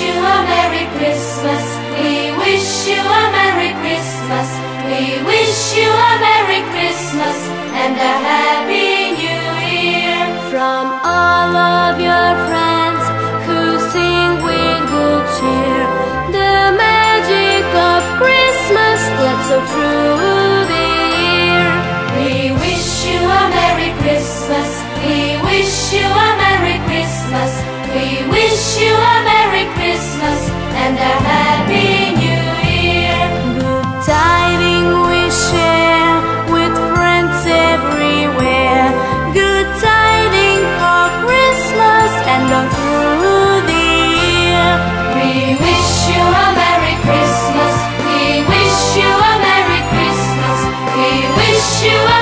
you a Merry Christmas. We wish you a Merry Christmas. We wish you a Merry Christmas and a Happy New Year from all of your friends who sing with good cheer. The magic of Christmas that's so true. We wish you a Merry Christmas. We wish you a Merry Christmas. Yeshua.